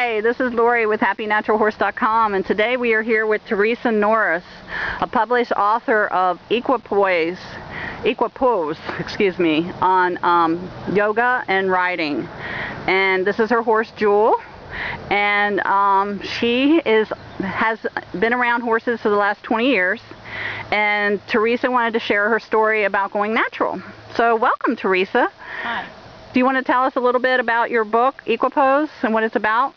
Hi, this is Lorrie with HappyNaturalHorse.com and today we are here with Teresa Norris, a published author of Equipoise, Equipose, excuse me, on um, yoga and riding. And this is her horse Jewel and um, she is has been around horses for the last 20 years and Teresa wanted to share her story about going natural. So welcome Teresa. Hi. Do you want to tell us a little bit about your book, Equipose, and what it's about?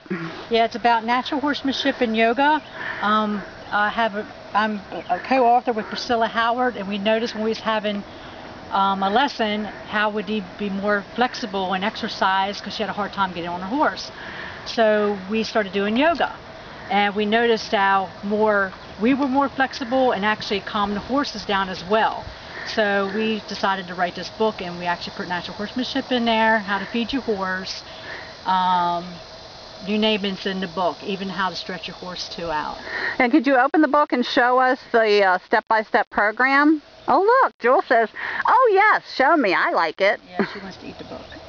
Yeah, it's about natural horsemanship and yoga. Um, I have a, I'm a co-author with Priscilla Howard, and we noticed when we was having um, a lesson how would he be more flexible and exercise because she had a hard time getting on her horse. So we started doing yoga, and we noticed how more we were more flexible and actually calmed the horses down as well. So we decided to write this book, and we actually put natural horsemanship in there, how to feed your horse. Um, you name it's in the book, even how to stretch your horse too out. And could you open the book and show us the uh, step-by-step -step program? Oh look, Jewel says, oh yes, show me, I like it. Yeah, she wants to eat the book.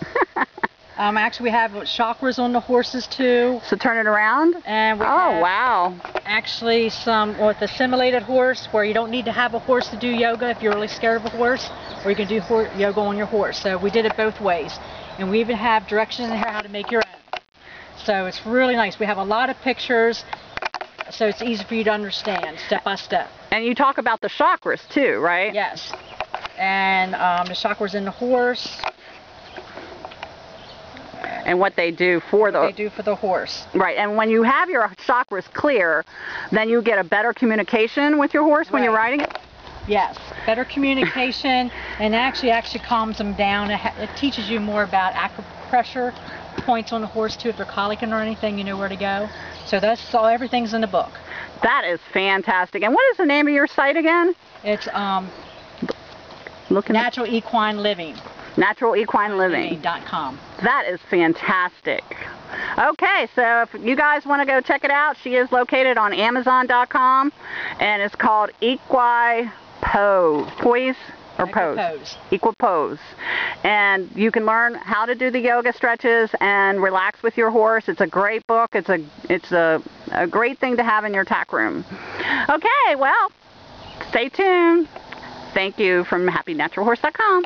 Um, actually, we have chakras on the horses too. So turn it around? And we oh wow. Actually, some with a simulated horse where you don't need to have a horse to do yoga if you're really scared of a horse, or you can do yoga on your horse. So we did it both ways. And we even have directions in here how to make your own. So it's really nice. We have a lot of pictures, so it's easy for you to understand step by step. And you talk about the chakras too, right? Yes. And um, the chakras in the horse. And what they do for what the they do for the horse. Right. And when you have your chakras clear, then you get a better communication with your horse when you're riding it. Yes, better communication, and actually actually calms them down. It, it teaches you more about acupressure points on the horse too. If they're colicking or anything, you know where to go. So that's all. Everything's in the book. That is fantastic. And what is the name of your site again? It's um, Looking Natural Equine Living. Natural Equine Living. .com. That is fantastic. Okay, so if you guys want to go check it out, she is located on Amazon.com, and it's called Equi Pose. Poise or pose? Equipose. Equipose. And you can learn how to do the yoga stretches and relax with your horse. It's a great book. It's a it's a, a great thing to have in your tack room. Okay, well, stay tuned. Thank you from HappyNaturalHorse.com.